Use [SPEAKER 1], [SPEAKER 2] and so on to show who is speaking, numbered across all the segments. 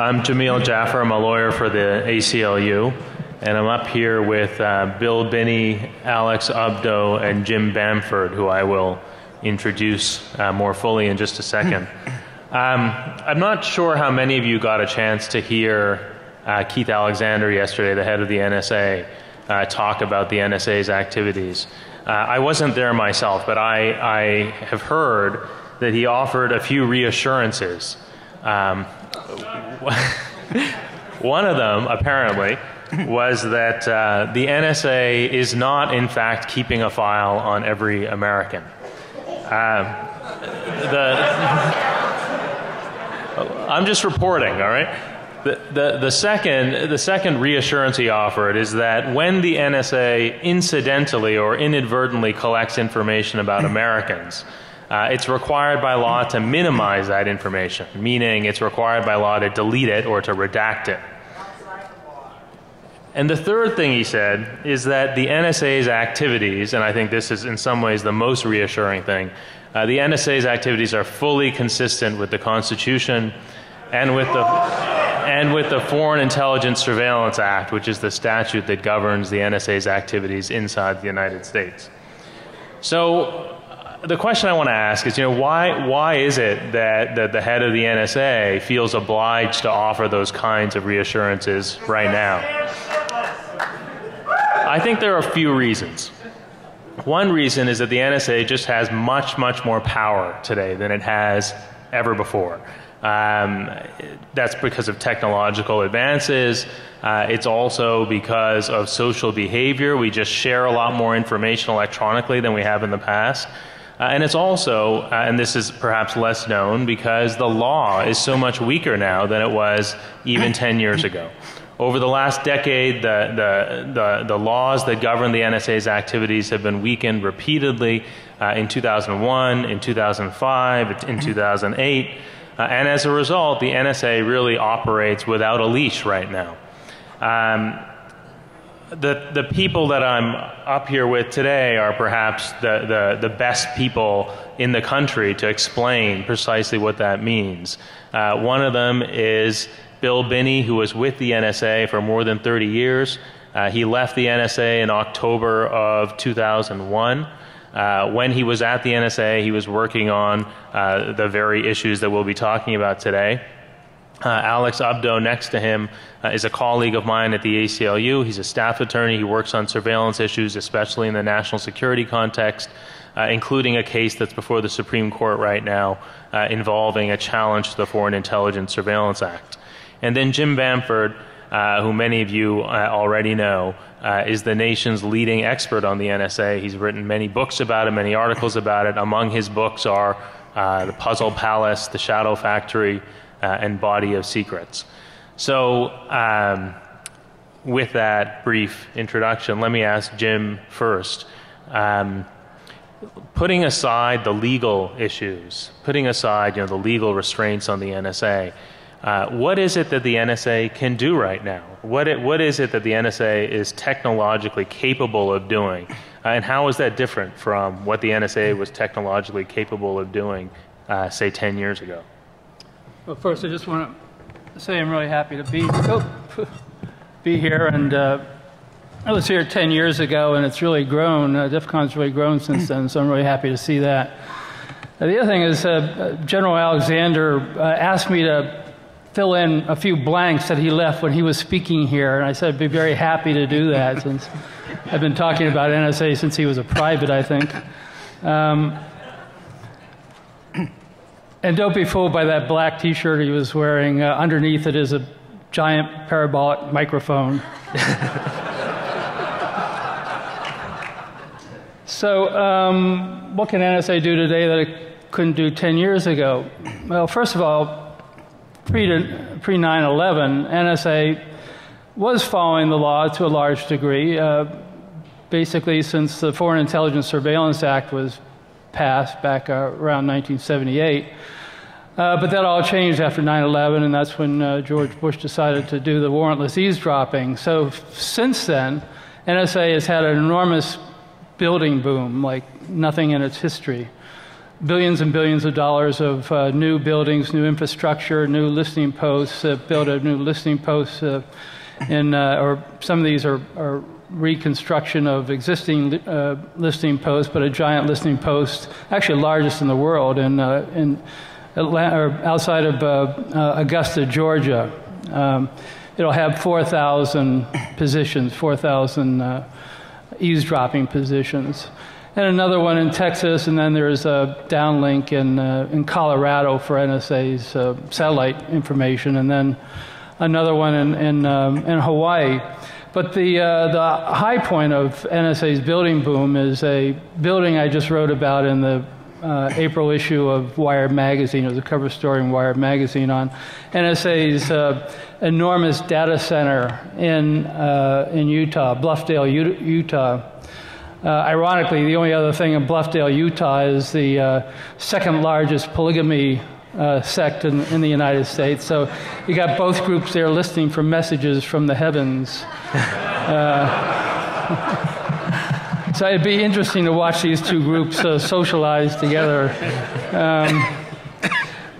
[SPEAKER 1] I'm Jameel Jaffer. I'm a lawyer for the ACLU, and I'm up here with uh, Bill Binney, Alex Abdo, and Jim Bamford, who I will introduce uh, more fully in just a second. Um, I'm not sure how many of you got a chance to hear uh, Keith Alexander yesterday, the head of the NSA, uh, talk about the NSA's activities. Uh, I wasn't there myself, but I, I have heard that he offered a few reassurances. Um, one of them, apparently, was that uh, the NSA is not, in fact, keeping a file on every American. Um, the, I'm just reporting, all right? The, the, the, second, the second reassurance he offered is that when the NSA incidentally or inadvertently collects information about Americans, uh, it's required by law to minimize that information, meaning it's required by law to delete it or to redact it. And the third thing he said is that the NSA's activities, and I think this is in some ways the most reassuring thing, uh, the NSA's activities are fully consistent with the Constitution and with the and with the Foreign Intelligence Surveillance Act, which is the statute that governs the NSA's activities inside the United States. So the question I want to ask is, you know, why, why is it that, that the head of the NSA feels obliged to offer those kinds of reassurances right now? I think there are a few reasons. One reason is that the NSA just has much, much more power today than it has ever before. Um, that's because of technological advances. Uh, it's also because of social behavior. We just share a lot more information electronically than we have in the past. Uh, and it's also, uh, and this is perhaps less known, because the law is so much weaker now than it was even 10 years ago. Over the last decade, the, the, the, the laws that govern the NSA's activities have been weakened repeatedly uh, in 2001, in 2005, in 2008. Uh, and as a result, the NSA really operates without a leash right now. Um, the, the people that I'm up here with today are perhaps the, the, the best people in the country to explain precisely what that means. Uh, one of them is Bill Binney, who was with the NSA for more than 30 years. Uh, he left the NSA in October of 2001. Uh, when he was at the NSA, he was working on uh, the very issues that we'll be talking about today. Uh, Alex Abdo, next to him, uh, is a colleague of mine at the ACLU. He's a staff attorney. He works on surveillance issues, especially in the national security context, uh, including a case that's before the Supreme Court right now uh, involving a challenge to the Foreign Intelligence Surveillance Act. And then Jim Bamford, uh, who many of you uh, already know, is the nation's leading expert on the NSA. He's written many books about it, many articles about it. Among his books are The Puzzle Palace, The Shadow Factory, uh, and body of secrets. So, um, with that brief introduction, let me ask Jim first. Um, putting aside the legal issues, putting aside you know, the legal restraints on the NSA, uh, what is it that the NSA can do right now? What, it, what is it that the NSA is technologically capable of doing? Uh, and how is that different from what the NSA was technologically capable of doing, uh, say, 10 years ago?
[SPEAKER 2] Well, first, I just want to say I'm really happy to be oh, be here, and uh, I was here 10 years ago, and it's really grown. Uh, DEF CON's really grown since then, so I'm really happy to see that. Uh, the other thing is, uh, General Alexander uh, asked me to fill in a few blanks that he left when he was speaking here, and I said I'd be very happy to do that since I've been talking about NSA since he was a private, I think. Um, and don't be fooled by that black t shirt he was wearing. Uh, underneath it is a giant parabolic microphone. so, um, what can NSA do today that it couldn't do 10 years ago? Well, first of all, pre 9 11, NSA was following the law to a large degree. Uh, basically, since the Foreign Intelligence Surveillance Act was passed back uh, around 1978. Uh, but that all changed after 9 11, and that's when uh, George Bush decided to do the warrantless eavesdropping. So since then, NSA has had an enormous building boom like nothing in its history. billions and billions of dollars of uh, new buildings, new infrastructure, new listening posts, uh, build a new listening post, uh, in, uh, or some of these are, are reconstruction of existing uh, listing posts, but a giant listing post, actually largest in the world, in, uh, in Atlanta, outside of Augusta, Georgia. Um, it'll have 4,000 positions, 4,000 eavesdropping positions and another one in Texas, and then there's a downlink in, uh, in Colorado for NSA's uh, satellite information, and then another one in, in, um, in Hawaii. But the, uh, the high point of NSA's building boom is a building I just wrote about in the uh, April issue of Wired Magazine. It was a cover story in Wired Magazine on NSA's uh, enormous data center in, uh, in Utah, Bluffdale, Utah. Uh, ironically, the only other thing in Bluffdale, Utah is the uh, second largest polygamy uh, sect in, in, the United States. So you got both groups there listening for messages from the heavens. Uh, so it'd be interesting to watch these two groups uh, socialize together. Um,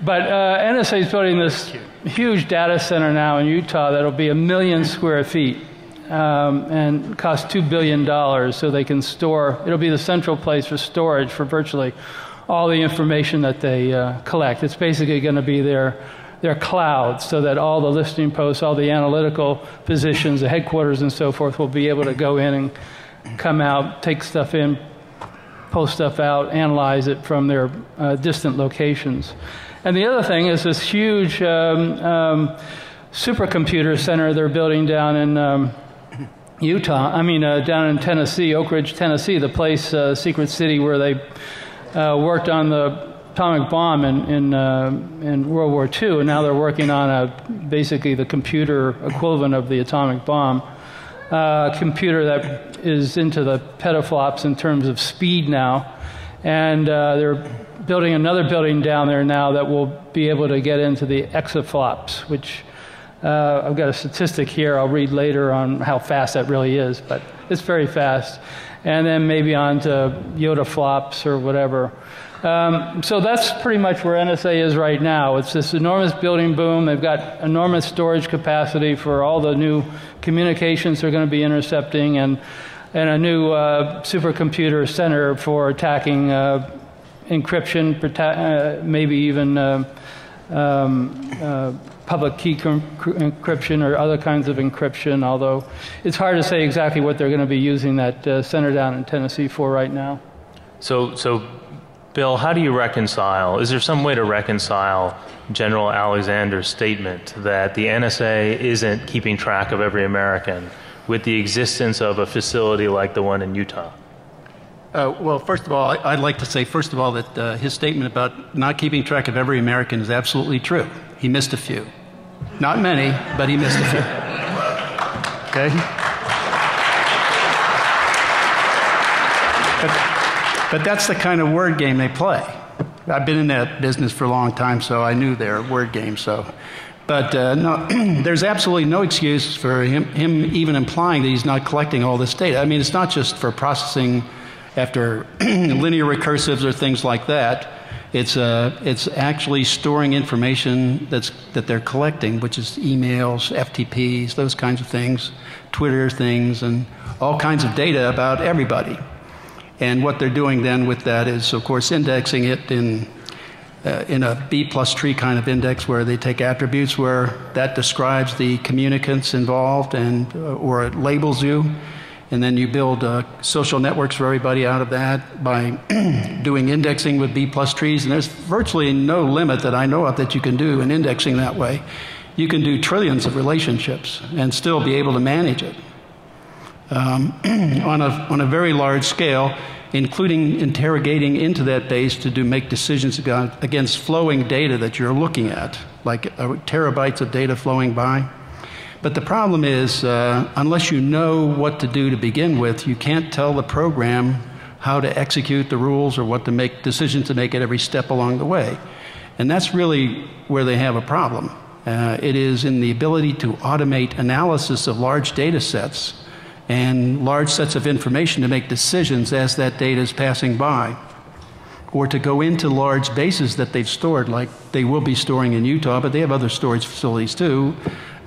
[SPEAKER 2] but uh, NSA is building this huge data center now in Utah that'll be a million square feet um, and cost $2 billion so they can store, it'll be the central place for storage for virtually all the information that they uh, collect. It's basically going to be their, their cloud so that all the listing posts, all the analytical positions, the headquarters and so forth will be able to go in and come out, take stuff in, post stuff out, analyze it from their uh, distant locations. And the other thing is this huge um, um, supercomputer center they're building down in um, Utah, I mean, uh, down in Tennessee, Oak Ridge, Tennessee, the place, uh, Secret City, where they uh, worked on the atomic bomb in, in, uh, in, World War II, and now they're working on a, basically the computer equivalent of the atomic bomb. Uh, a computer that is into the petaflops in terms of speed now. And uh, they're building another building down there now that will be able to get into the exaflops, which uh, I've got a statistic here I'll read later on how fast that really is, but it's very fast. And then maybe on to yottaflops or whatever. Um, so that's pretty much where NSA is right now. It's this enormous building boom. They've got enormous storage capacity for all the new communications they're going to be intercepting, and and a new uh, supercomputer center for attacking uh, encryption, uh, maybe even uh, um, uh, public key encryption or other kinds of encryption, although it's hard to say exactly what they're going to be using that uh, center down in Tennessee for right now.
[SPEAKER 1] So, so, Bill, how do you reconcile? Is there some way to reconcile General Alexander's statement that the NSA isn't keeping track of every American with the existence of a facility like the one in Utah?
[SPEAKER 3] Uh, well, first of all, I'd like to say, first of all, that uh, his statement about not keeping track of every American is absolutely true. He missed a few. Not many, but he missed a few. Okay? But, but that's the kind of word game they play. I've been in that business for a long time, so I knew their word game. So, but uh, no, there's absolutely no excuse for him, him even implying that he's not collecting all this data. I mean, it's not just for processing after linear recursives or things like that. It's, uh, it's actually storing information that's, that they're collecting, which is emails, FTPs, those kinds of things, Twitter things, and all kinds of data about everybody. And what they're doing then with that is, of course, indexing it in, uh, in a B plus tree kind of index where they take attributes where that describes the communicants involved and, uh, or it labels you and then you build uh, social networks for everybody out of that by doing indexing with B plus trees. And there's virtually no limit that I know of that you can do in indexing that way. You can do trillions of relationships and still be able to manage it um, on, a, on a very large scale, including interrogating into that base to do make decisions against flowing data that you're looking at, like uh, terabytes of data flowing by. But the problem is, uh, unless you know what to do to begin with, you can't tell the program how to execute the rules or what to make decisions to make at every step along the way. And that's really where they have a problem. Uh, it is in the ability to automate analysis of large data sets and large sets of information to make decisions as that data is passing by. or to go into large bases that they've stored, like they will be storing in Utah, but they have other storage facilities too.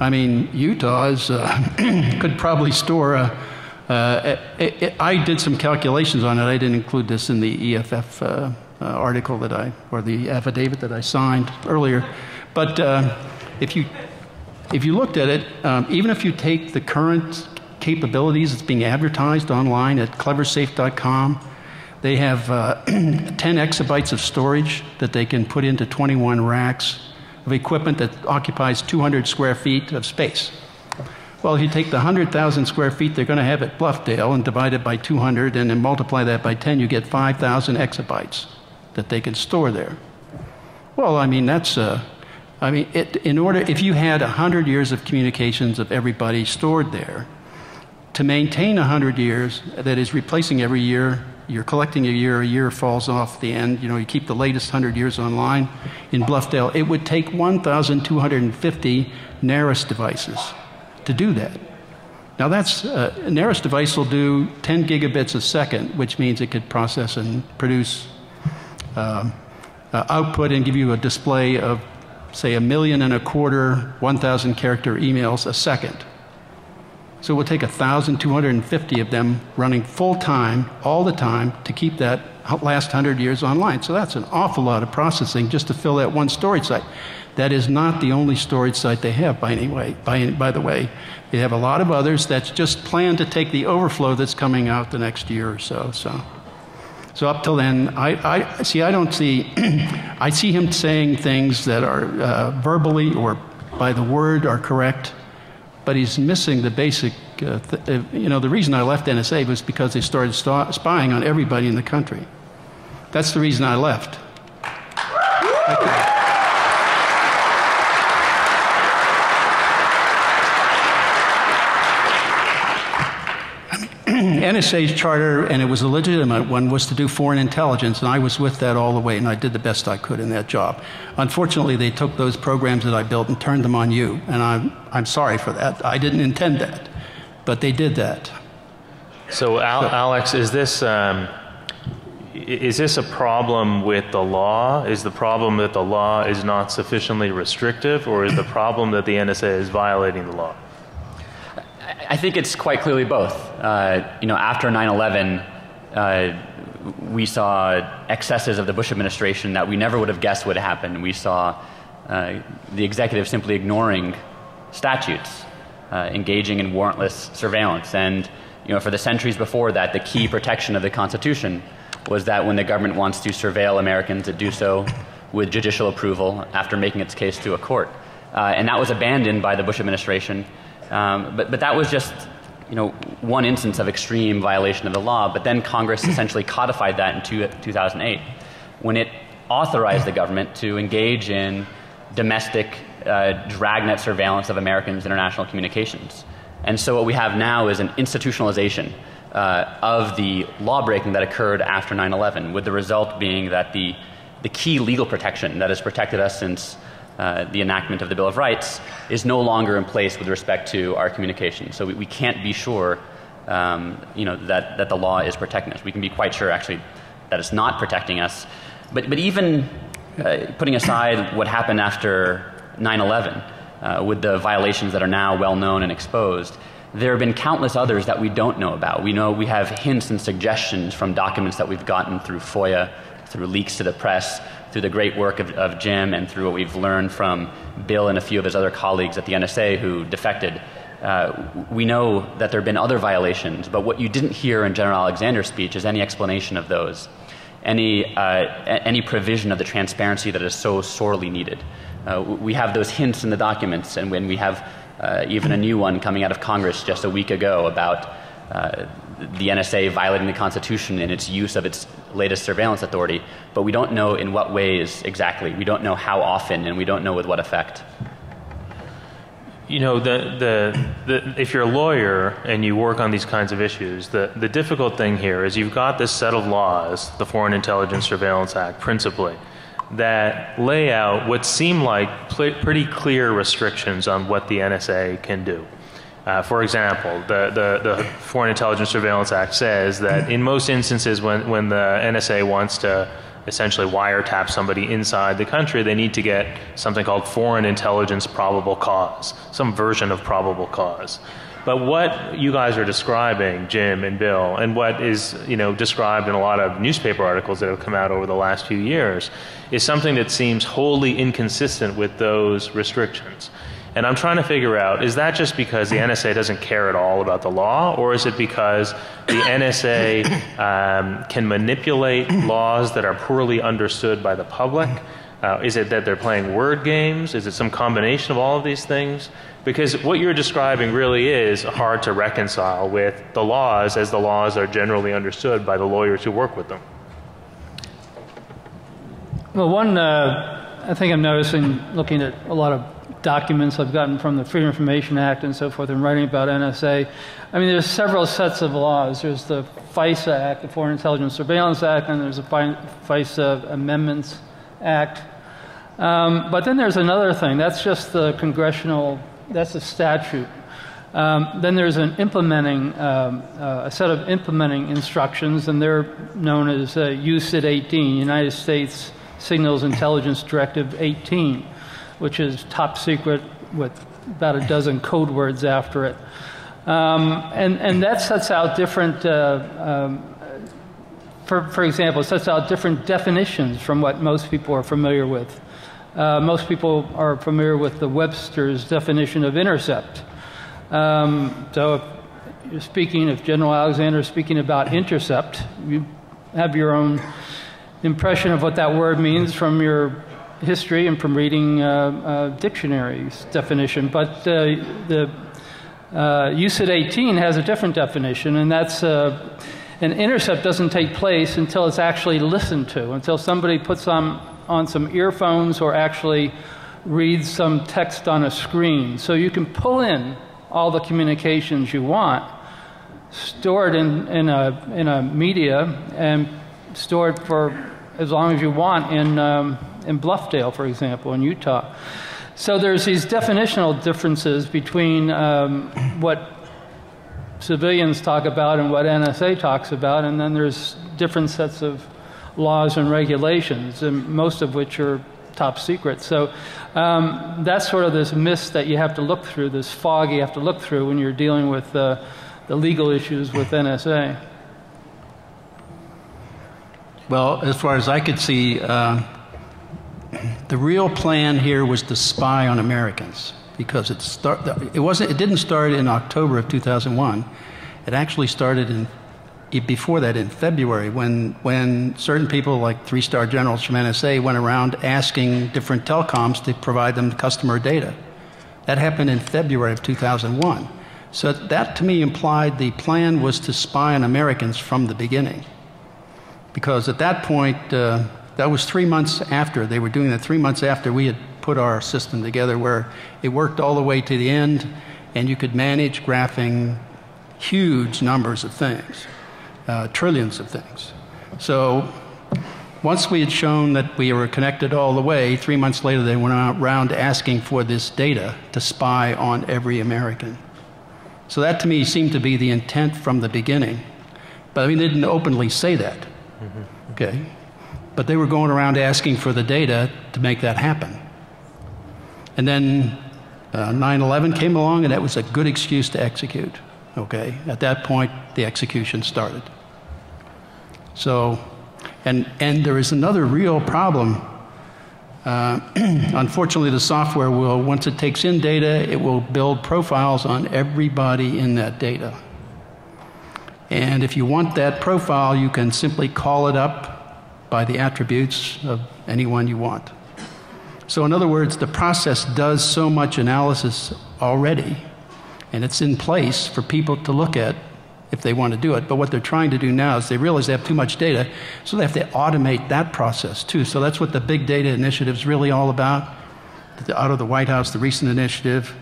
[SPEAKER 3] I mean, Utah is, uh, could probably store a. Uh, it, it, I did some calculations on it. I didn't include this in the EFF uh, uh, article that I, or the affidavit that I signed earlier. But uh, if you if you looked at it, um, even if you take the current capabilities that's being advertised online at cleversafe.com, they have uh, 10 exabytes of storage that they can put into 21 racks of equipment that occupies 200 square feet of space. Well, if you take the 100,000 square feet they're going to have at Bluffdale and divide it by 200 and then multiply that by 10, you get 5,000 exabytes that they can store there. Well, I mean, that's, uh, I mean, it, in order, if you had 100 years of communications of everybody stored there, to maintain 100 years, that is replacing every year, you're collecting a year, a year falls off the end, you know, you keep the latest 100 years online in Bluffdale, it would take 1,250 Narus devices to do that. Now that's, uh, a Narus device will do 10 gigabits a second, which means it could process and produce uh, uh, output and give you a display of, say, a million and a quarter 1,000 character emails a second. So we'll take 1,250 of them running full time, all the time, to keep that last 100 years online. So that's an awful lot of processing just to fill that one storage site. That is not the only storage site they have, by, any way, by, by the way. They have a lot of others that's just planned to take the overflow that's coming out the next year or so. So. So up till then, I, I see. I don't see. I see him saying things that are uh, verbally or by the word are correct, but he's missing the basic. Uh, th- uh, you know, the reason I left NSA was because they started st- spying on everybody in the country. That's the reason I left. NSA's charter, and it was a legitimate one, was to do foreign intelligence, and I was with that all the way, and I did the best I could in that job. Unfortunately, they took those programs that I built and turned them on you, and I'm, I'm sorry for that. I didn't intend that, but they did that.
[SPEAKER 1] So, Al- so Alex, is this. Um, is this a problem with the law? Is the problem that the law is not sufficiently restrictive, or is the problem that the NSA is violating the law?
[SPEAKER 4] I think it's quite clearly both. Uh, you know, after 9/11, uh, we saw excesses of the Bush administration that we never would have guessed would happen. We saw uh, the executive simply ignoring statutes, uh, engaging in warrantless surveillance, and you know, for the centuries before that, the key protection of the Constitution was that when the government wants to surveil Americans, it do so with judicial approval after making its case to a court. Uh, and that was abandoned by the Bush administration um, but, but that was just you know, one instance of extreme violation of the law, but then Congress essentially codified that in two, 2008 when it authorized the government to engage in domestic uh, dragnet surveillance of Americans' international communications. And so what we have now is an institutionalization uh, of the lawbreaking that occurred after 9 11, with the result being that the, the key legal protection that has protected us since uh, the enactment of the Bill of Rights is no longer in place with respect to our communication. So we, we can't be sure, um, you know, that, that the law is protecting us. We can be quite sure, actually, that it's not protecting us. But, but even uh, putting aside what happened after 9 11, uh, with the violations that are now well known and exposed, there have been countless others that we don't know about. We know we have hints and suggestions from documents that we've gotten through FOIA, through leaks to the press, through the great work of, of Jim and through what we've learned from Bill and a few of his other colleagues at the NSA who defected, uh, we know that there have been other violations, but what you didn't hear in General Alexander's speech is any explanation of those, any, uh, any provision of the transparency that is so sorely needed. Uh, we have those hints in the documents, and when we have uh, even a new one coming out of Congress just a week ago about uh, the NSA violating the Constitution in its use of its latest surveillance authority, but we don't know in what ways exactly. We don't know how often, and we don't know with what effect.
[SPEAKER 1] You know, the, the, the, if you're a lawyer and you work on these kinds of issues, the, the difficult thing here is you've got this set of laws, the Foreign Intelligence Surveillance Act principally, that lay out what seem like pretty clear restrictions on what the NSA can do. Uh, for example, the, the, the, Foreign Intelligence Surveillance Act says that in most instances, when, when the NSA wants to essentially wiretap somebody inside the country, they need to get something called foreign intelligence probable cause, some version of probable cause. But what you guys are describing, Jim and Bill, and what is you know described in a lot of newspaper articles that have come out over the last few years, is something that seems wholly inconsistent with those restrictions. And I'm trying to figure out is that just because the NSA doesn't care at all about the law, or is it because the NSA um, can manipulate laws that are poorly understood by the public? Uh, is it that they're playing word games? Is it some combination of all of these things? Because what you're describing really is hard to reconcile with the laws as the laws are generally understood by the lawyers who work with them.
[SPEAKER 2] Well, one, uh, I think I'm noticing looking at a lot of documents I've gotten from the Freedom Information Act and so forth and writing about NSA. I mean, there's several sets of laws. There's the FISA Act, the Foreign Intelligence Surveillance Act, and there's the FISA Amendments Act. Um, but then there's another thing. That's just the congressional, that's a statute. Um, then there's an implementing, um, uh, a set of implementing instructions, and they're known as uh, USSID 18, United States Signals Intelligence Directive 18 which is top secret with about a dozen code words after it. Um, and, and that sets out different, uh, um, for, for example, sets out different definitions from what most people are familiar with. Uh, most people are familiar with the Webster's definition of intercept. Um, so if you're speaking, if General Alexander is speaking about intercept, you have your own impression of what that word means from your history and from reading uh, uh, dictionaries definition. But uh, the USSID 18 has a different definition, and that's an intercept doesn't take place until it's actually listened to, until somebody puts on, on some earphones or actually reads some text on a screen. So you can pull in all the communications you want, store it in, in, a, in a media, and store it for as long as you want in um, in Bluffdale, for example, in Utah. So there's these definitional differences between um, what civilians talk about and what NSA talks about, and then there's different sets of laws and regulations, and most of which are top secret. So um, that's sort of this mist that you have to look through, this fog you have to look through when you're dealing with uh, the legal issues with NSA.
[SPEAKER 3] Well, as far as I could see, uh, the real plan here was to spy on Americans because it start, it wasn't it didn't start in October of 2001. It actually started in before that in February when when certain people like three-star generals from NSA went around asking different telecoms to provide them customer data. That happened in February of 2001. So that to me implied the plan was to spy on Americans from the beginning. Because at that point uh, that was three months after. They were doing that three months after we had put our system together, where it worked all the way to the end, and you could manage graphing huge numbers of things, uh, trillions of things. So once we had shown that we were connected all the way, three months later they went around asking for this data to spy on every American. So that to me seemed to be the intent from the beginning. But I mean, they didn't openly say that. Mm-hmm. Okay? But they were going around asking for the data to make that happen. And then uh, 9 uh, 11 came along, and that was a good excuse to execute. Okay? At that point, the execution started. So, and, and there is another real problem. Uh, unfortunately, the software will, once it takes in data, it will build profiles on everybody in that data. And if you want that profile, you can simply call it up by the attributes of anyone you want. So, in other words, the process does so much analysis already, and it's in place for people to look at if they want to do it. But what they're trying to do now is they realize they have too much data, so they have to automate that process too. So, that's what the big data initiative is really all about. Out of the White House, the recent initiative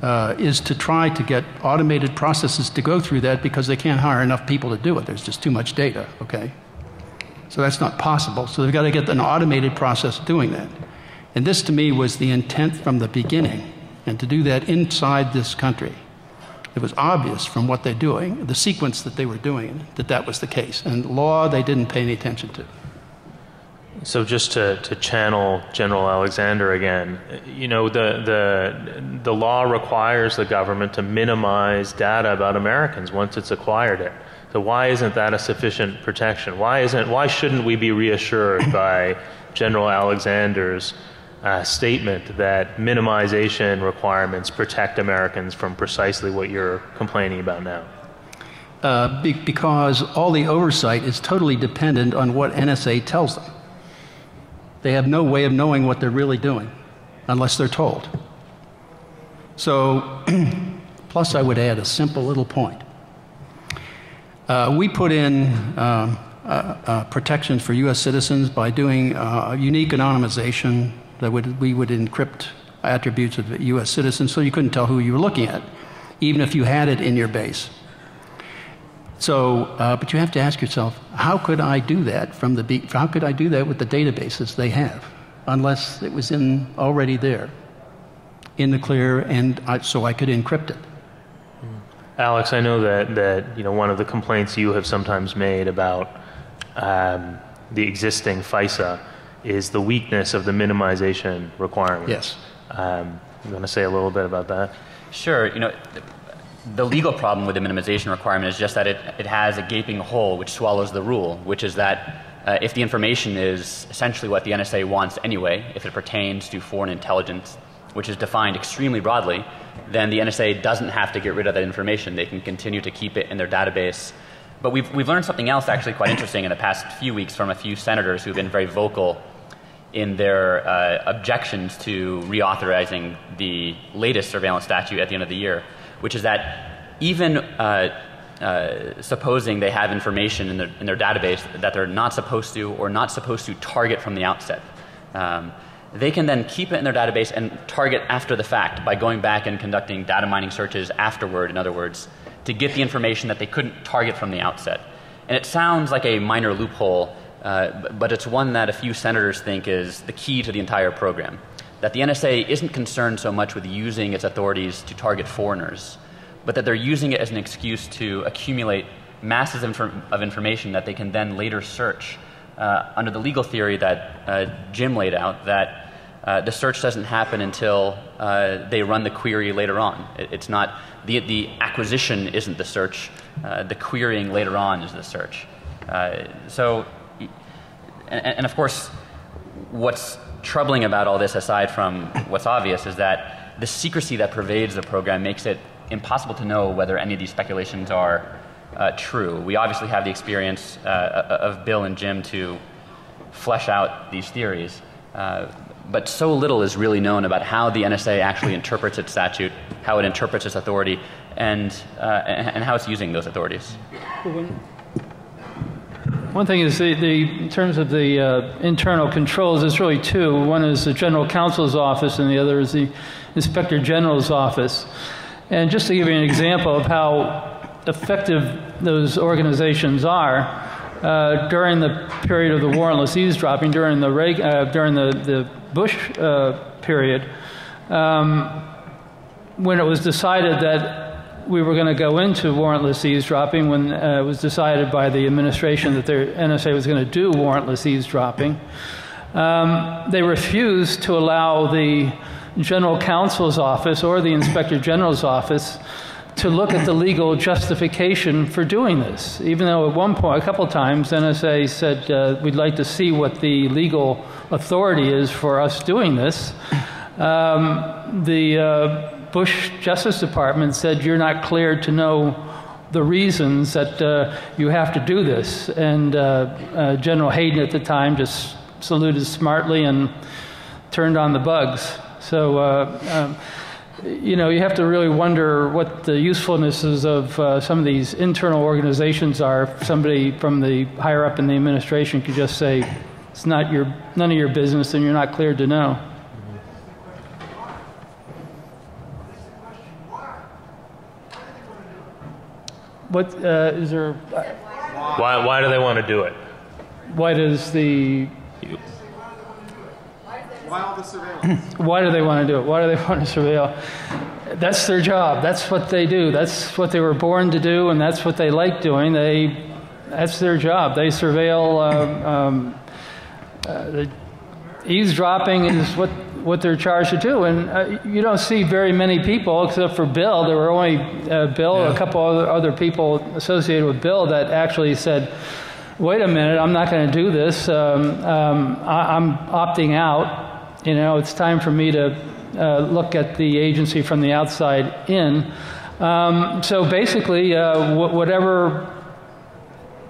[SPEAKER 3] uh, is to try to get automated processes to go through that because they can't hire enough people to do it. There's just too much data, okay? So that's not possible. So they've got to get an automated process doing that. And this to me was the intent from the beginning, and to do that inside this country. It was obvious from what they're doing, the sequence that they were doing, that that was the case. And law, they didn't pay any attention to.
[SPEAKER 1] So just to, to channel General Alexander again, you know, the, the, the law requires the government to minimize data about Americans once it's acquired it. So why isn't that a sufficient protection? Why isn't, why shouldn't we be reassured by General Alexander's uh, statement that minimization requirements protect Americans from precisely what you're complaining about now?
[SPEAKER 3] Uh, be- because all the oversight is totally dependent on what NSA tells them. They have no way of knowing what they're really doing unless they're told. So, plus, I would add a simple little point. Uh, we put in um, uh, uh, protections for U.S. citizens by doing uh, unique anonymization that would, we would encrypt attributes of U.S. citizens so you couldn't tell who you were looking at, even if you had it in your base. So, uh, but you have to ask yourself, how could I do that from the? How could I do that with the databases they have, unless it was in already there, in the clear, and I, so I could encrypt it.
[SPEAKER 1] Alex, I know that that you know one of the complaints you have sometimes made about um, the existing FISA is the weakness of the minimization requirement.
[SPEAKER 3] Yes.
[SPEAKER 1] Um, you want to say a little bit about that?
[SPEAKER 4] Sure. You know, the legal problem with the minimization requirement is just that it, it has a gaping hole which swallows the rule, which is that uh, if the information is essentially what the NSA wants anyway, if it pertains to foreign intelligence, which is defined extremely broadly, then the NSA doesn't have to get rid of that information. They can continue to keep it in their database. But we've, we've learned something else actually quite interesting in the past few weeks from a few senators who've been very vocal in their uh, objections to reauthorizing the latest surveillance statute at the end of the year which is that even uh, uh, supposing they have information in their, in their database that they're not supposed to or not supposed to target from the outset, um, they can then keep it in their database and target after the fact by going back and conducting data mining searches afterward, in other words, to get the information that they couldn't target from the outset. And it sounds like a minor loophole, uh, but it's one that a few senators think is the key to the entire program that the NSA isn't concerned so much with using its authorities to target foreigners, but that they're using it as an excuse to accumulate masses of information that they can then later search uh, under the legal theory that uh, Jim laid out that uh, the search doesn't happen until uh, they run the query later on. It, it's not the, the acquisition isn't the search, uh, the querying later on is the search. Uh, so, and, and of course, what's troubling about all this, aside from what's obvious, is that the secrecy that pervades the program makes it impossible to know whether any of these speculations are uh, true. We obviously have the experience uh, of Bill and Jim to flesh out these theories, uh, but so little is really known about how the NSA actually interprets its statute, how it interprets its authority, and, uh, and how it's using those authorities.
[SPEAKER 2] One thing is the, the in terms of the uh, internal controls, there's really two. One is the general counsel's office, and the other is the inspector general's office. And just to give you an example of how effective those organizations are, uh, during the period of the warrantless eavesdropping, during the uh, during the the Bush uh, period, um, when it was decided that we were going to go into warrantless eavesdropping when uh, it was decided by the administration that the NSA was going to do warrantless eavesdropping. Um, they refused to allow the general counsel's office or the inspector general's office to look at the legal justification for doing this. Even though at one point, a couple times, NSA said, uh, we'd like to see what the legal authority is for us doing this. Um, the uh, Bush Justice Department said you're not cleared to know the reasons that uh, you have to do this. And uh, uh, General Hayden at the time just saluted smartly and turned on the bugs. So, uh, um, you know, you have to really wonder what the usefulnesses of uh, some of these internal organizations are. If somebody from the higher up in the administration could just say, it's not your, none of your business and you're not cleared to know. What uh, is there?
[SPEAKER 1] Why, why do they want to do it?
[SPEAKER 2] Why does the
[SPEAKER 5] why the surveillance?
[SPEAKER 2] why do they want to do it? Why do they want to surveil? That's their job. That's what they do. That's what they were born to do, and that's what they like doing. They, that's their job. They surveil uh, um, uh, the eavesdropping is what what they're charged to do, and uh, you don't see very many people except for Bill. There were only uh, Bill, yeah. a couple other other people associated with Bill that actually said. Wait a minute! I'm not going to do this. Um, um, I, I'm opting out. You know, it's time for me to uh, look at the agency from the outside in. Um, so basically, uh, wh- whatever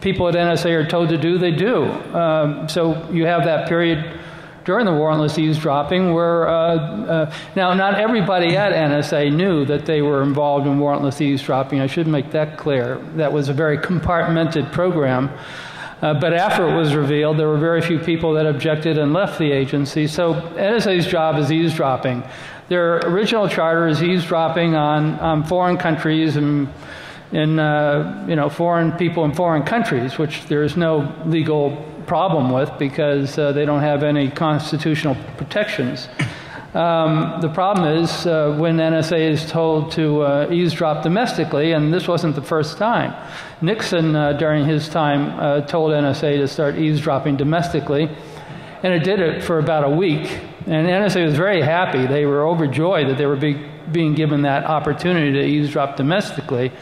[SPEAKER 2] people at NSA are told to do, they do. Um, so you have that period during the warrantless eavesdropping where uh, uh, now not everybody at NSA knew that they were involved in warrantless eavesdropping. I should make that clear. That was a very compartmented program. Uh, but after it was revealed, there were very few people that objected and left the agency. So NSA's job is eavesdropping. Their original charter is eavesdropping on, on foreign countries and uh, you know foreign people in foreign countries, which there is no legal problem with because uh, they don't have any constitutional protections. Um, the problem is uh, when NSA is told to uh, eavesdrop domestically, and this wasn't the first time. Nixon, uh, during his time, uh, told NSA to start eavesdropping domestically, and it did it for about a week. And NSA was very happy. They were overjoyed that they were be, being given that opportunity to eavesdrop domestically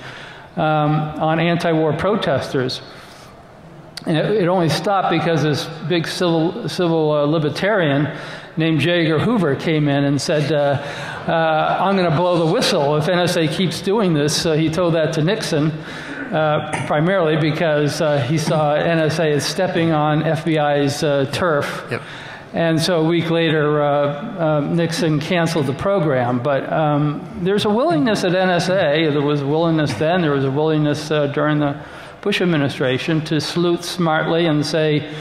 [SPEAKER 2] um, on anti war protesters. And it, it, only stopped because this big civil, civil uh, libertarian named J. Edgar Hoover came in and said, uh, uh, I'm going to blow the whistle if NSA keeps doing this. he told that to Nixon, uh, primarily because uh, he saw NSA as stepping on FBI's uh, turf. Yep. And so a week later, uh, Nixon canceled the program. But um, there's a willingness at NSA. There was a willingness then. There was a willingness during the Bush administration to salute smartly and say,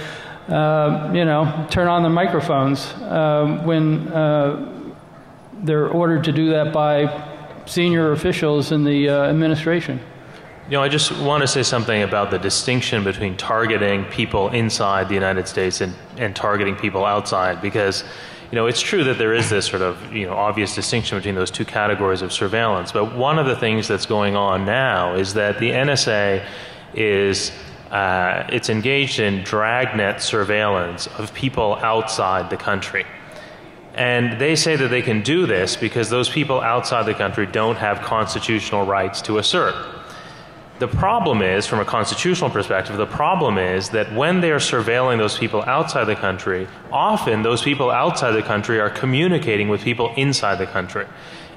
[SPEAKER 2] uh, you know, turn on the microphones uh, when uh, they're ordered to do that by senior officials in the uh, administration.
[SPEAKER 1] You know, I just want to say something about the distinction between targeting people inside the United States and, and targeting people outside, because, you know, it's true that there is this sort of, you know, obvious distinction between those two categories of surveillance. But one of the things that's going on now is that the NSA is uh, it's engaged in dragnet surveillance of people outside the country. And they say that they can do this because those people outside the country don't have constitutional rights to assert. The problem is, from a constitutional perspective, the problem is that when they are surveilling those people outside the country, often those people outside the country are communicating with people inside the country.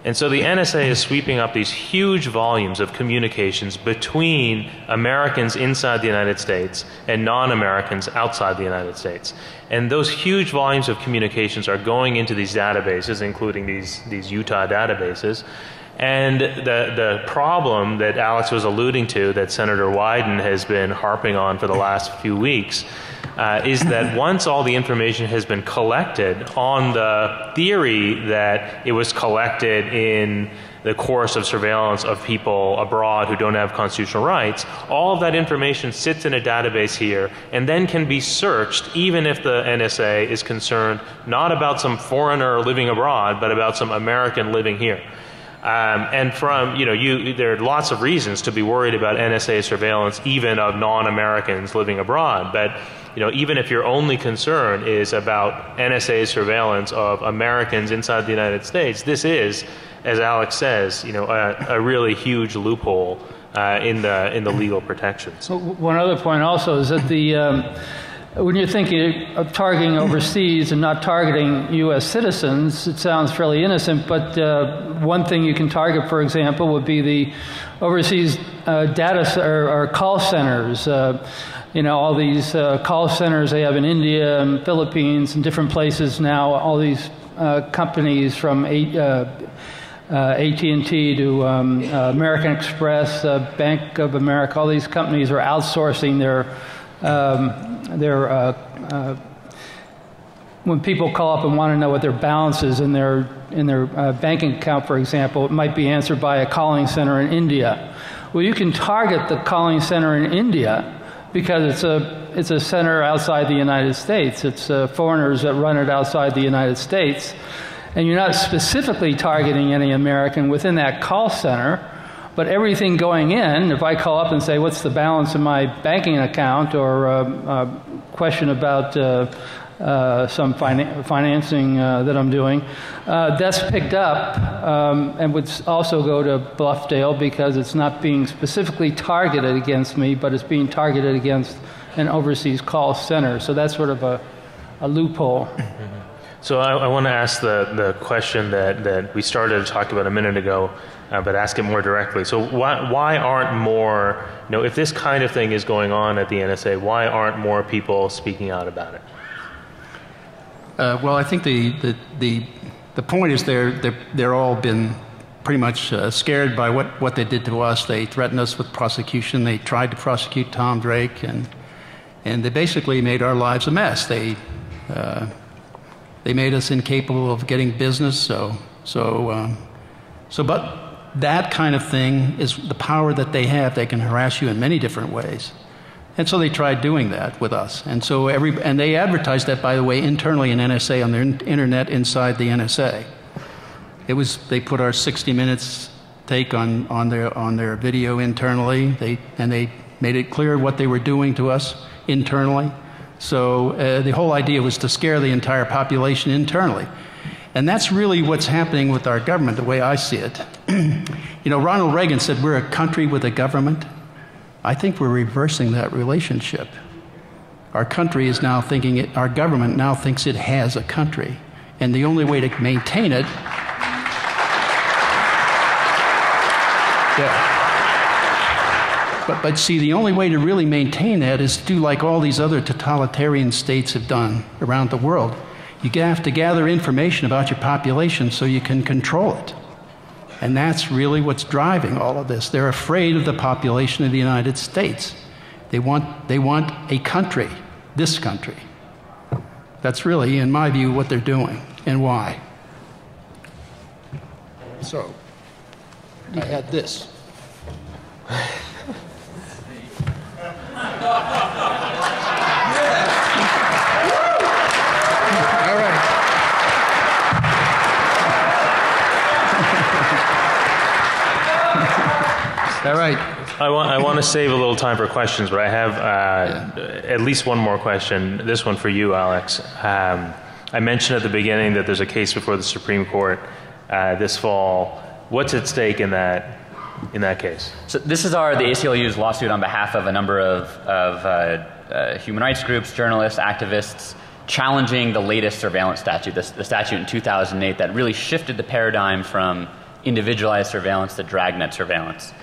[SPEAKER 1] And so the NSA is sweeping up these huge volumes of communications between Americans inside the United States and non Americans outside the United States. And those huge volumes of communications are going into these databases, including these, these Utah databases. And the, the problem that Alex was alluding to, that Senator Wyden has been harping on for the last few weeks, uh, is that once all the information has been collected on the theory that it was collected in the course of surveillance of people abroad who don't have constitutional rights, all of that information sits in a database here and then can be searched even if the NSA is concerned not about some foreigner living abroad, but about some American living here. Um, and from, you know, you, there are lots of reasons to be worried about NSA surveillance, even of non Americans living abroad. But you know, even if your only concern is about NSA surveillance of Americans inside the United States, this is, as Alex says, you know, a, a really huge loophole uh, in the in the legal protections.
[SPEAKER 2] One other point also is that the um, when you're thinking of targeting overseas and not targeting U.S. citizens, it sounds fairly innocent. But uh, one thing you can target, for example, would be the overseas uh, data or, or, call centers. Uh, you know, all these uh, call centers they have in India and Philippines and different places now. All these uh, companies from eight, uh, uh AT&T to um, uh, American Express, uh, Bank of America, all these companies are outsourcing their um, their when people call up and want to know what their balance is in their in their banking account, for example, it might be answered by a calling center in India. Well, you can target the calling center in India because it's a it's a center outside the United States. It's uh, foreigners that run it outside the United States, and you're not specifically targeting any American within that call center. But everything going in, if I call up and say, "What's the balance of my banking account?" or uh, a question about uh, some finan- financing uh, that I'm doing. Uh, that's picked up um, and would also go to Bluffdale because it's not being specifically targeted against me, but it's being targeted against an overseas call center. So that's sort of a, a loophole.
[SPEAKER 1] So I, I want to ask the, the question that, that we started to talk about a minute ago, uh, but ask it more directly. So why, why aren't more, you know, if this kind of thing is going on at the NSA, why aren't more people speaking out about it?
[SPEAKER 3] Uh, well, I think the, the, the, the point is they're, they're, they're all been pretty much uh, scared by what, what they did to us. They threatened us with prosecution. They tried to prosecute Tom Drake, and, and they basically made our lives a mess. They, uh, they made us incapable of getting business. So, so, um, so, but that kind of thing is the power that they have. They can harass you in many different ways. And so they tried doing that with us. And so every, and they advertised that, by the way, internally in NSA on their internet inside the NSA. It was, they put our 60 minutes take on, on, their, on their video internally, they, and they made it clear what they were doing to us internally. So uh, the whole idea was to scare the entire population internally. And that's really what's happening with our government, the way I see it. you know, Ronald Reagan said we're a country with a government. I think we're reversing that relationship. Our country is now thinking it, our government now thinks it has a country. And the only way to maintain it. Yeah. But, but see, the only way to really maintain that is to do like all these other totalitarian states have done around the world. You have to gather information about your population so you can control it. And that's really what's driving all of this. They're afraid of the population of the United States. They want, they want a country, this country. That's really, in my view, what they're doing and why. So, I had this. All right.
[SPEAKER 1] I want, I want to save a little time for questions, but I have uh, at least one more question. This one for you, Alex. Um, I mentioned at the beginning that there's a case before the Supreme Court uh, this fall. What's at stake in that in that case?
[SPEAKER 4] So this is our the ACLU's lawsuit on behalf of a number of, of uh, uh, human rights groups, journalists, activists, challenging the latest surveillance statute, the, the statute in 2008 that really shifted the paradigm from individualized surveillance to dragnet surveillance.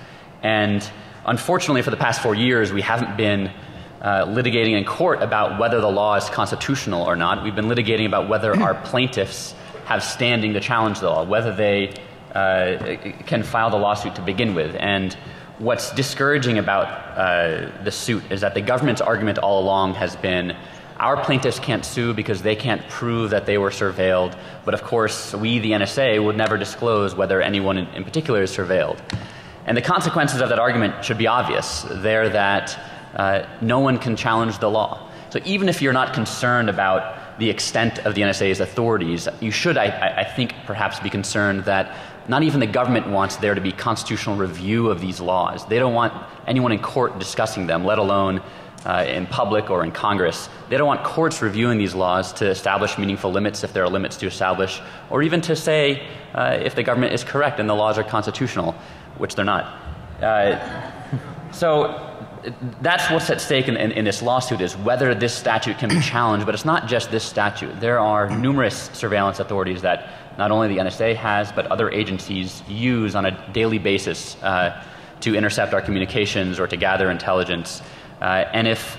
[SPEAKER 4] And unfortunately, for the past four years, we haven't been uh, litigating in court about whether the law is constitutional or not. We've been litigating about whether our plaintiffs have standing to challenge the law, whether they uh, can file the lawsuit to begin with. And what's discouraging about uh, the suit is that the government's argument all along has been our plaintiffs can't sue because they can't prove that they were surveilled. But of course, we, the NSA, would never disclose whether anyone in, in particular is surveilled. And the consequences of that argument should be obvious. They're that uh, no one can challenge the law. So even if you're not concerned about the extent of the NSA's authorities, you should, I, I, think, perhaps be concerned that not even the government wants there to be constitutional review of these laws. They don't want anyone in court discussing them, let alone uh, in public or in Congress. They don't want courts reviewing these laws to establish meaningful limits if there are limits to establish, or even to say uh, if the government is correct and the laws are constitutional which they're not. Uh, so that's what's at stake in, in, in, this lawsuit is whether this statute can be challenged, but it's not just this statute. There are numerous surveillance authorities that not only the NSA has, but other agencies use on a daily basis uh, to intercept our communications or to gather intelligence. Uh, and if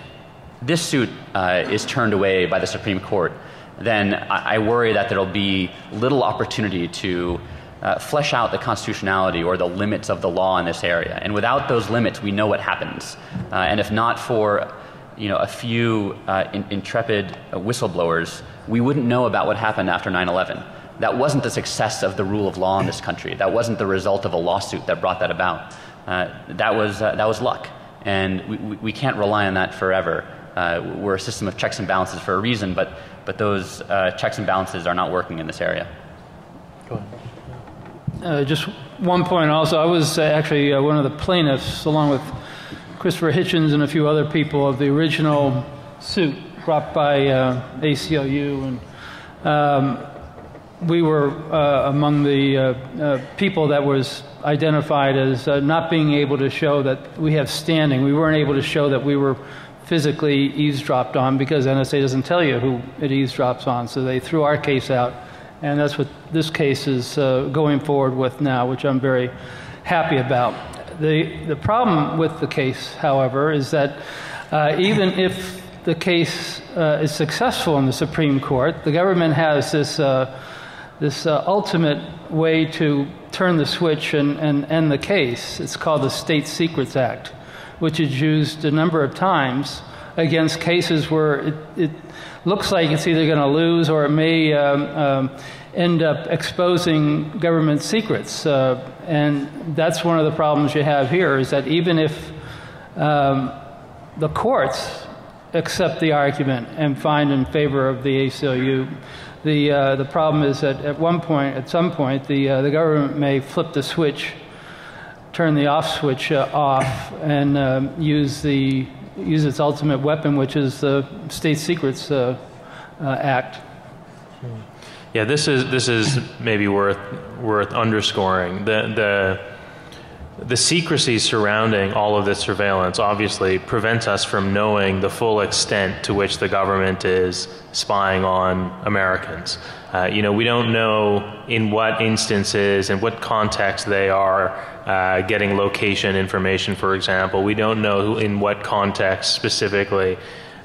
[SPEAKER 4] this suit uh, is turned away by the Supreme Court, then I, I worry that there will be little opportunity to uh, flesh out the constitutionality or the limits of the law in this area. And without those limits, we know what happens. Uh, and if not for you know, a few uh, in, intrepid whistleblowers, we wouldn't know about what happened after 9 11. That wasn't the success of the rule of law in this country. That wasn't the result of a lawsuit that brought that about. Uh, that, was, that was luck. And we, we can't rely on that forever. Uh, we're a system of checks and balances for a reason, but, but those checks and balances are not working in this area.
[SPEAKER 1] Go ahead.
[SPEAKER 2] Uh, just one point also, I was uh, actually uh, one of the plaintiffs, along with Christopher Hitchens and a few other people, of the original suit brought by uh, ACLU, and um, we were uh, among the uh, uh, people that was identified as uh, not being able to show that we have standing. We weren't able to show that we were physically eavesdropped on because NSA doesn't tell you who it eavesdrops on. So they threw our case out, and that's what this case is uh, going forward with now, which I'm very happy about. The, the problem with the case, however, is that uh, even if the case is successful in the Supreme Court, the government has this, this uh, ultimate way to turn the switch and, and end the case. It's called the State Secrets Act, which is used a number of times against cases where it, it looks like it's either going to lose or it may um, um, end up exposing government secrets. Uh, and that's one of the problems you have here is that even if um, the courts accept the argument and find in favor of the ACLU, the, uh, the problem is that at one point, at some point, the, uh, the government may flip the switch, turn the off switch uh, off, and um, use, the, use its ultimate weapon, which is the State Secrets uh, uh, Act.
[SPEAKER 1] Yeah, this is this is maybe worth worth underscoring. The the the secrecy surrounding all of this surveillance obviously prevents us from knowing the full extent to which the government is spying on Americans. Uh, you know, we don't know in what instances and what context they are uh, getting location information, for example. We don't know in what context specifically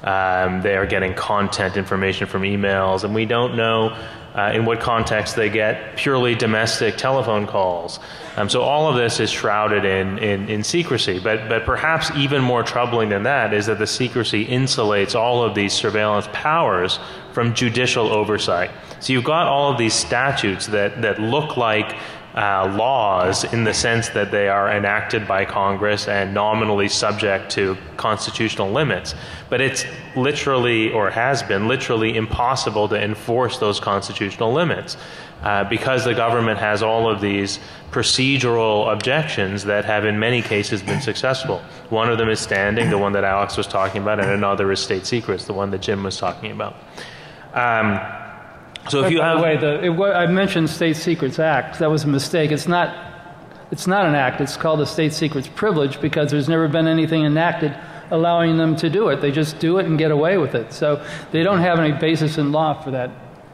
[SPEAKER 1] um, they are getting content information from emails, and we don't know uh, in what context they get purely domestic telephone calls. Um, so all of this is shrouded in, in, in, secrecy. But, but perhaps even more troubling than that is that the secrecy insulates all of these surveillance powers from judicial oversight. So you've got all of these statutes that, that look like uh, laws in the sense that they are enacted by Congress and nominally subject to constitutional limits. But it's literally, or has been literally, impossible to enforce those constitutional limits uh, because the government has all of these procedural objections that have, in many cases, been successful. One of them is standing, the one that Alex was talking about, and another is state secrets, the one that Jim was talking about. Um, so if you
[SPEAKER 2] by
[SPEAKER 1] have,
[SPEAKER 2] the way, the, it, I mentioned State Secrets Act. That was a mistake. It's not. It's not an act. It's called the State Secrets Privilege because there's never been anything enacted allowing them to do it. They just do it and get away with it. So they don't have any basis in law for that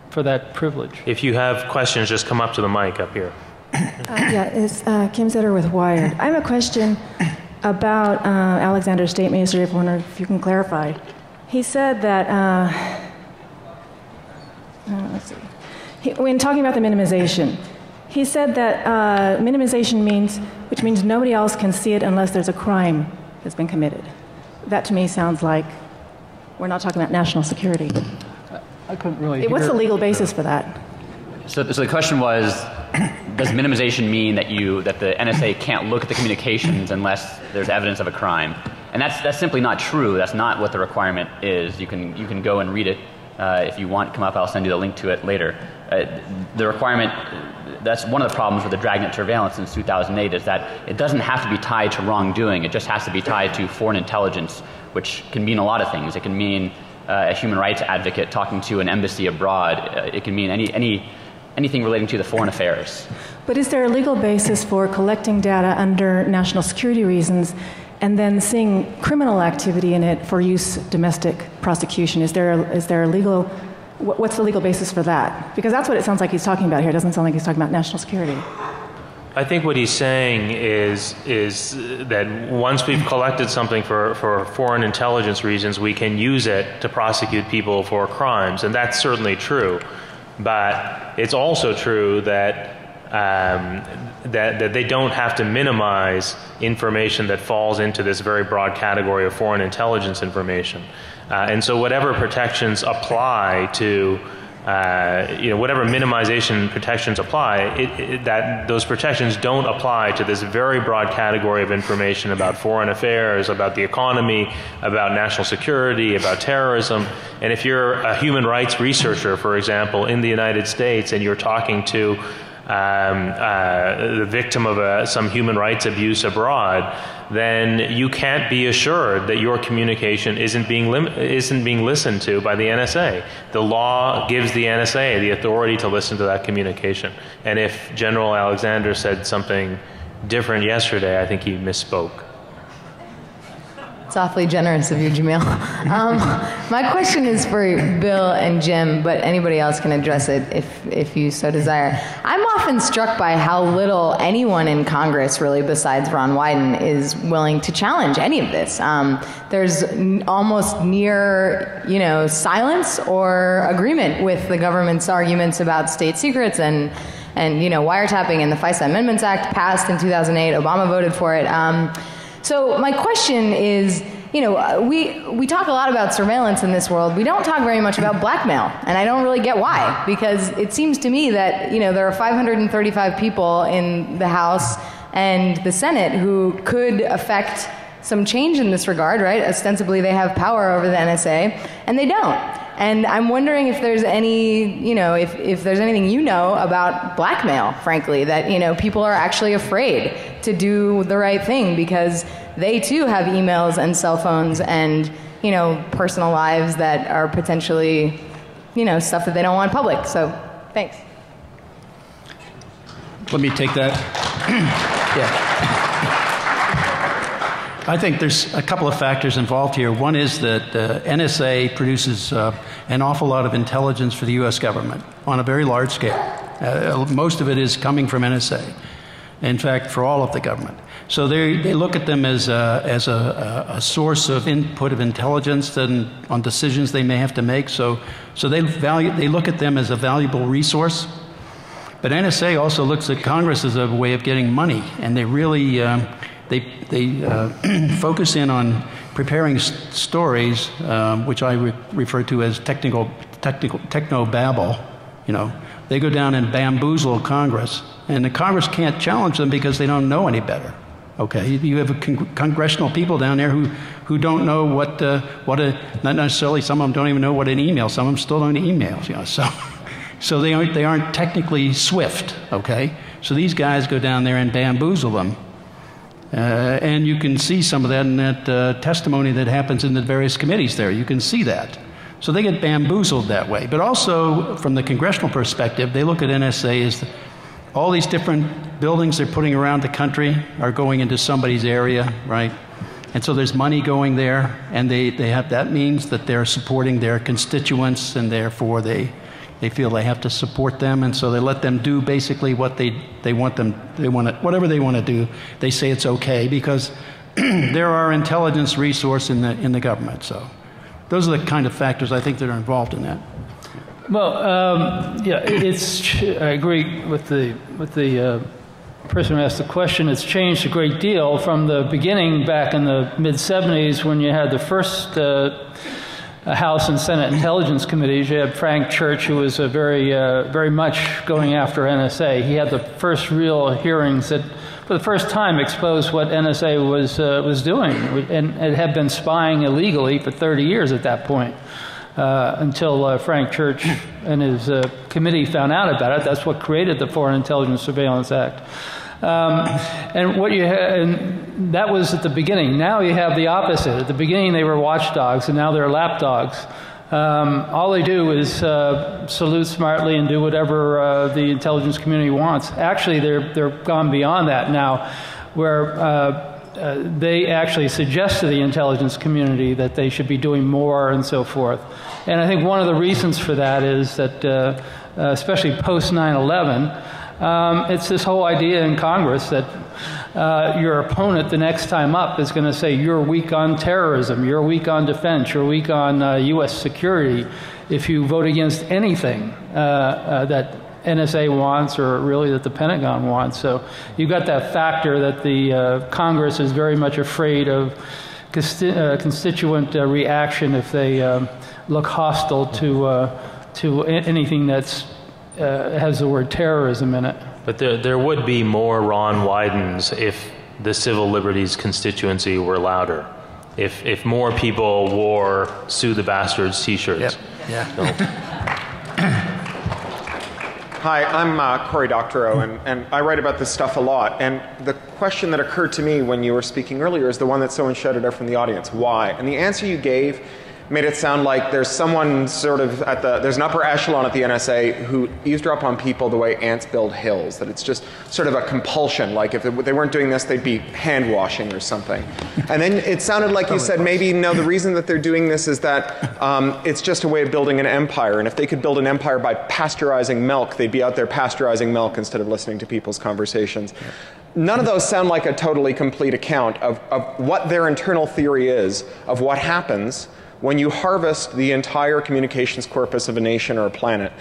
[SPEAKER 2] for that privilege.
[SPEAKER 1] If you have questions, just come up to the mic up here.
[SPEAKER 6] Uh, yeah, it's uh, Kim Zetter with Wired. I have a question about uh, Alexander's statement yesterday. I wonder if you can clarify. He said that uh, let's see. He, when talking about the minimization, he said that uh, minimization means, which means nobody else can see it unless there's a crime that's been committed. That to me sounds like we're not talking about national security.
[SPEAKER 2] I couldn't really.
[SPEAKER 6] What's the legal basis for that?
[SPEAKER 4] So, so the question was, does minimization mean that you that the NSA can't look at the communications unless there's evidence of a crime? And that's that's simply not true. That's not what the requirement is. You can you can go and read it uh, if you want, come up, I'll send you the link to it later. Uh, the requirement, that's one of the problems with the dragnet surveillance since 2008 is that it doesn't have to be tied to wrongdoing. It just has to be tied to foreign intelligence, which can mean a lot of things. It can mean uh, a human rights advocate talking to an embassy abroad. Uh, it can mean any, any, anything relating to the foreign affairs.
[SPEAKER 6] But is there a legal basis for collecting data under national security reasons and then seeing criminal activity in it for use domestic prosecution. Is there a, is there a legal what's the legal basis for that? Because that's what it sounds like he's talking about here. It doesn't sound like he's talking about national security.
[SPEAKER 1] I think what he's saying is is that once we've collected something for, for foreign intelligence reasons, we can use it to prosecute people for crimes, and that's certainly true. But it's also true that um, that, that they don't have to minimize information that falls into this very broad category of foreign intelligence information. Uh, and so, whatever protections apply to uh, you know, whatever minimization protections apply, it, it, that those protections don't apply to this very broad category of information about foreign affairs, about the economy, about national security, about terrorism. And if you're a human rights researcher, for example, in the United States, and you're talking to um, uh, the victim of a, some human rights abuse abroad, then you can't be assured that your communication isn't being lim- isn't being listened to by the NSA. The law gives the NSA the authority to listen to that communication. And if General Alexander said something different yesterday, I think he misspoke.
[SPEAKER 7] It's awfully generous of you, Jameel. Um, my question is for Bill and Jim, but anybody else can address it if, if you so desire. I'm often struck by how little anyone in Congress, really, besides Ron Wyden, is willing to challenge any of this. Um, there's n- almost near, you know, silence or agreement with the government's arguments about state secrets and and you know wiretapping and the FISA Amendments Act passed in 2008. Obama voted for it. Um, so my question is, you know, uh, we we talk a lot about surveillance in this world. We don't talk very much about blackmail, and I don't really get why. Because it seems to me that you know there are 535 people in the House and the Senate who could affect some change in this regard, right? Ostensibly, they have power over the NSA, and they don't. And I'm wondering if there's any, you know, if, if there's anything you know about blackmail, frankly, that, you know, people are actually afraid to do the right thing because they too have emails and cell phones and, you know, personal lives that are potentially, you know, stuff that they don't want public. So, thanks.
[SPEAKER 3] Let me take that. yeah. I think there's a couple of factors involved here. One is that NSA produces uh, an awful lot of intelligence for the U.S. government on a very large scale. Uh, most of it is coming from NSA. In fact, for all of the government. So they, they look at them as, a, as a, a source of input of intelligence and on decisions they may have to make. So, so they, value, they look at them as a valuable resource. But NSA also looks at Congress as a way of getting money, and they really um, they, they uh, focus in on preparing stories, um, which I re- refer to as technical, technical, techno babble. You know, they go down and bamboozle Congress, and the Congress can't challenge them because they don't know any better. Okay, you have con- congressional people down there who, who don't know what uh, what a not necessarily some of them don't even know what an email. Some of them still don't emails. You know, so so they aren't they aren't technically swift. Okay, so these guys go down there and bamboozle them. Uh, and you can see some of that in that uh, testimony that happens in the various committees there. You can see that. So they get bamboozled that way. But also, from the congressional perspective, they look at NSA as the, all these different buildings they're putting around the country are going into somebody's area, right? And so there's money going there, and they, they have, that means that they're supporting their constituents, and therefore they, they feel they have to support them, and so they let them do basically what they, they want them, they want to, whatever they want to do, they say it's okay because they're our intelligence resource in the, in the government. So those are the kind of factors I think that are involved in that.
[SPEAKER 2] Well, um, yeah, it's. I agree with the with the uh, person who asked the question. It's changed a great deal from the beginning back in the mid '70s when you had the first. Uh, House and Senate Intelligence Committees. You had Frank Church, who was a very, uh, very much going after NSA. He had the first real hearings that, for the first time, exposed what NSA was uh, was doing, and it had been spying illegally for 30 years at that point. Uh, until uh, Frank Church and his uh, committee found out about it. That's what created the Foreign Intelligence Surveillance Act. Um, and what you ha- and that was at the beginning. Now you have the opposite. At the beginning they were watchdogs, and now they're lapdogs. Um, all they do is uh, salute smartly and do whatever uh, the intelligence community wants. Actually, they're they're gone beyond that now, where. Uh, uh, they actually suggest to the intelligence community that they should be doing more and so forth. And I think one of the reasons for that is that, uh, uh, especially post 9 11, um, it's this whole idea in Congress that uh, your opponent the next time up is going to say, You're weak on terrorism, you're weak on defense, you're weak on uh, U.S. security if you vote against anything uh, that NSA wants or really that the Pentagon wants. So you've got that factor that the uh, Congress is very much afraid of consti- uh, constituent uh, reaction if they um, look hostile to, to anything that has the word terrorism in it.
[SPEAKER 1] But there, there would be more Ron Wydens if the civil liberties constituency were louder. If, if more people wore Sue the Bastards t shirts.
[SPEAKER 3] Yep. Yeah.
[SPEAKER 5] Hi, I'm uh, Cory Doctorow, and, and I write about this stuff a lot. And the question that occurred to me when you were speaking earlier is the one that someone shouted out from the audience why? And the answer you gave made it sound like there's someone sort of at the there's an upper echelon at the NSA who eavesdrop on people the way ants build hills. That it's just sort of a compulsion. Like if they weren't doing this, they'd be hand washing or something. And then it sounded like you said maybe no. The reason that they're doing this is that um, it's just a way of building an empire. And if they could build an empire by pasteurizing milk, they'd be out there pasteurizing milk instead of listening to people's conversations. None of those sound like a totally complete account of, of what their internal theory is of what happens when you harvest the entire communications corpus of a nation or a planet,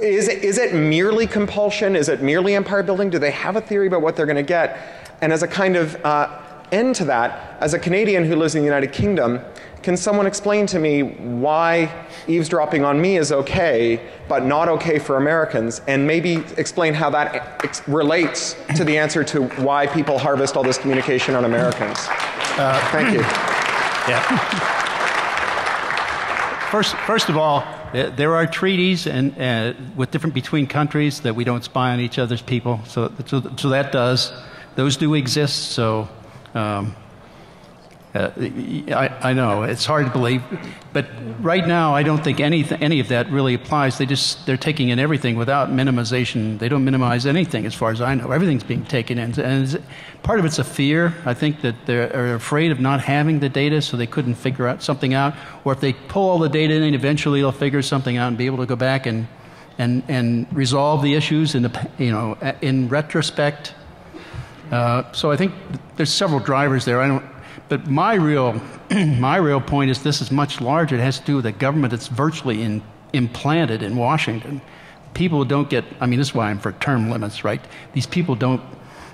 [SPEAKER 5] is it, is it merely compulsion? Is it merely empire building? Do they have a theory about what they're going to get? And as a kind of uh, end to that, as a Canadian who lives in the United Kingdom, can someone explain to me why eavesdropping on me is okay, but not okay for Americans? And maybe explain how that ex- relates to the answer to why people harvest all this communication on Americans. Uh, thank you.
[SPEAKER 3] Yeah. First, first of all, there are treaties and, uh, with different between countries that we don't spy on each other's people. So, so, so that does. Those do exist. So um, uh, I, I, know it's hard to believe, but right now I don't think any any of that really applies. They just they're taking in everything without minimization. They don't minimize anything, as far as I know. Everything's being taken in, and part of it's a fear. I think that they're afraid of not having the data, so they couldn't figure out something out. Or if they pull all the data in, eventually they'll figure something out and be able to go back and and and resolve the issues in the you know in retrospect. Uh, so I think there's several drivers there. I don't but my real, my real point is this is much larger. It has to do with a government that's virtually in, implanted in Washington. People don't get, I mean, this is why I'm for term limits, right? These people don't,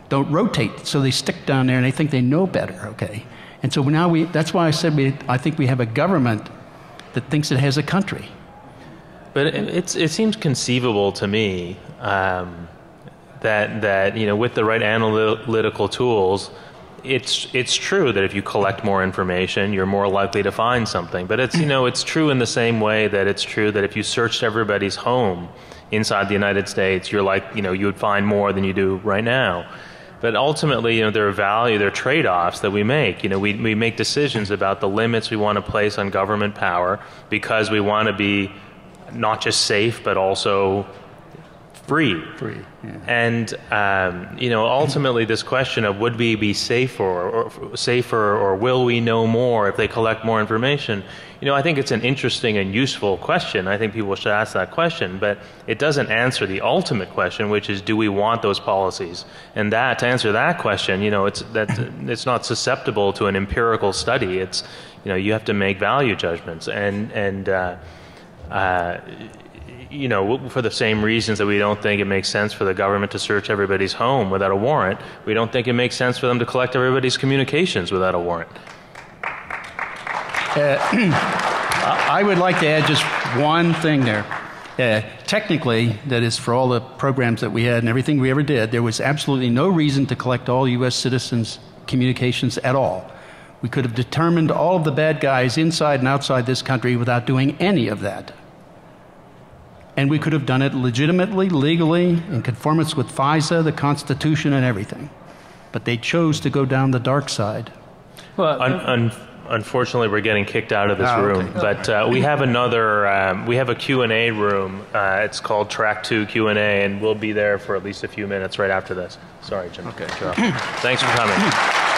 [SPEAKER 3] don't rotate, so they stick down there and they think they know better, okay? And so now we, that's why I said we, I think we have a government that thinks it has a country.
[SPEAKER 1] But it, it seems conceivable to me um, that, that, you know, with the right analytical tools, it's it's true that if you collect more information, you're more likely to find something. But it's you know it's true in the same way that it's true that if you searched everybody's home inside the United States, you're like you know you would find more than you do right now. But ultimately, you know, there are value, there are trade-offs that we make. You know, we, we make decisions about the limits we want to place on government power because we want to be not just safe, but also free.
[SPEAKER 3] Free. Yeah.
[SPEAKER 1] And um, you know, ultimately, this question of would we be safer or, or, safer, or will we know more if they collect more information? You know, I think it's an interesting and useful question. I think people should ask that question, but it doesn't answer the ultimate question, which is, do we want those policies? And that to answer that question, you know, it's that it's not susceptible to an empirical study. It's you know, you have to make value judgments, and and uh, uh, you know, for the same reasons that we don't think it makes sense for the government to search everybody's home without a warrant, we don't think it makes sense for them to collect everybody's communications without a warrant.
[SPEAKER 3] Uh, I would like to add just one thing there. Uh, technically, that is for all the programs that we had and everything we ever did, there was absolutely no reason to collect all U.S. citizens' communications at all. We could have determined all of the bad guys inside and outside this country without doing any of that and we could have done it legitimately, legally, in conformance with FISA, the Constitution, and everything. But they chose to go down the dark side.
[SPEAKER 1] Well, un- un- unfortunately, we're getting kicked out of this oh, room. Okay. But uh, we have another. Um, we have a Q and A room. Uh, it's called Track Two Q and A, and we'll be there for at least a few minutes right after this. Sorry, Jim.
[SPEAKER 3] Okay.
[SPEAKER 1] Thanks for coming.